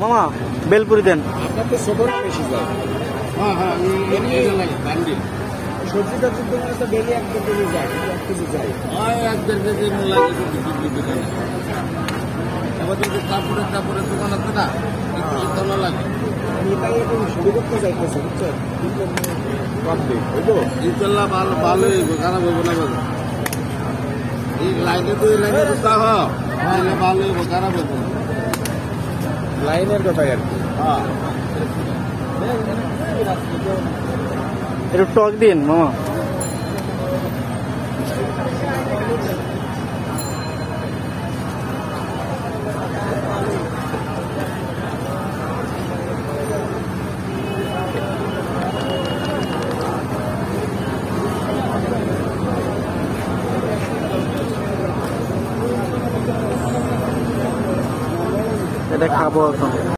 মামা বেলপুরি দেন। আপনার তো বেশি যায়। হ্যাঁ হ্যাঁ এমনি বান্ডিল। সবজি টবজি তোমার তো ডেলি এক কেজি যায় এক কেজি যায়। এক দেড় কেজি মূলা বিক্রি দোকানে এবার যদি কাপড়ের কাপড়ের দোকান আছে না ভালো লাগে। এখন শুরু করতে চাইতেছি বুঝছেন? ইনশাল্লাহ ভালো ভালো হইব খারাপ হইব না বাবা এই লাইনে তো এই লাইনে তো তাহ তাহলে ভালো খারাপ হইব না। লাইনের কথাই আর কি। হ্যাঁ। একটু টক দিন মামা। এটা খাবো এখন